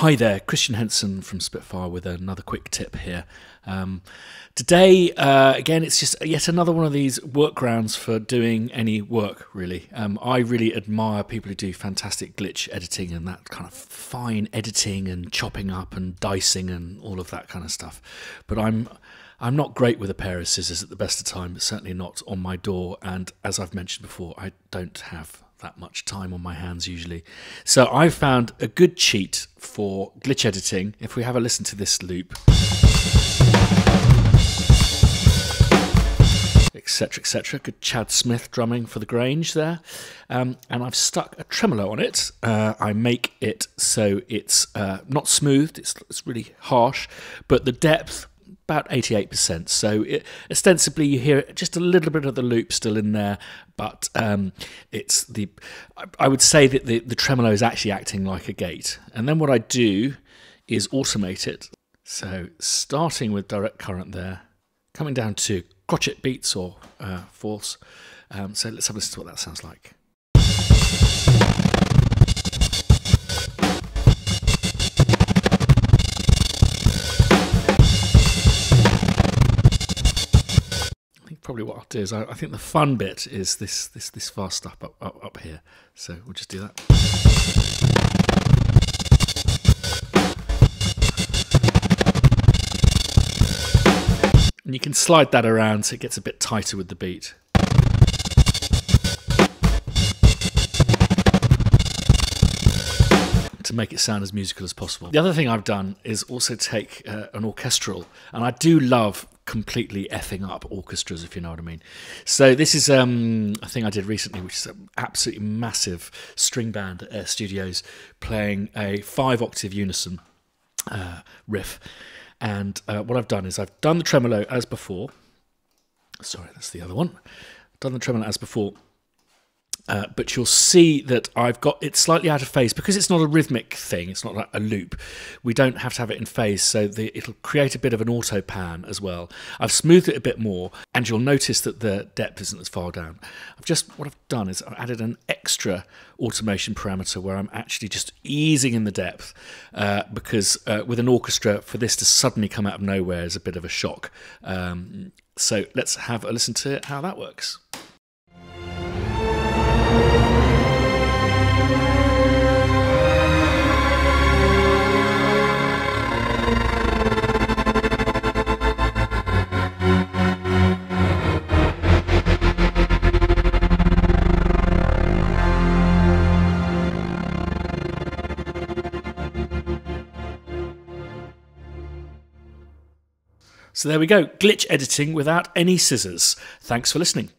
Hi there, Christian Henson from Spitfire with another quick tip here. Um, today, uh, again, it's just yet another one of these workarounds for doing any work, really. Um, I really admire people who do fantastic glitch editing and that kind of fine editing and chopping up and dicing and all of that kind of stuff. But I'm. I'm not great with a pair of scissors at the best of time, but certainly not on my door. And as I've mentioned before, I don't have that much time on my hands usually. So I've found a good cheat for glitch editing. If we have a listen to this loop, etc., etc. Good Chad Smith drumming for the Grange there. Um, and I've stuck a tremolo on it. Uh, I make it so it's uh, not smooth, it's, it's really harsh, but the depth about 88%. So it, ostensibly, you hear just a little bit of the loop still in there, but um, it's the. I would say that the, the tremolo is actually acting like a gate. And then what I do is automate it. So starting with direct current there, coming down to crotchet beats or uh, fourths. Um, so let's have a listen to what that sounds like. Probably what I'll do is I, I, think the fun bit is this this this fast stuff up, up up here. So we'll just do that. And you can slide that around so it gets a bit tighter with the beat. To make it sound as musical as possible. The other thing I've done is also take uh, an orchestral, and I do love completely effing up orchestras, if you know what I mean. So this is um, a thing I did recently, which is an absolutely massive string band at Air Studios playing a five octave unison uh, riff. And uh, what I've done is I've done the tremolo as before. Sorry, that's the other one. Done the tremolo as before uh, but you'll see that I've got it slightly out of phase because it's not a rhythmic thing. It's not like a loop. We don't have to have it in phase, so the, it'll create a bit of an auto pan as well. I've smoothed it a bit more, and you'll notice that the depth isn't as far down. I've just what I've done is I've added an extra automation parameter where I'm actually just easing in the depth uh, because uh, with an orchestra, for this to suddenly come out of nowhere is a bit of a shock. Um, so let's have a listen to how that works. So there we go glitch editing without any scissors. Thanks for listening.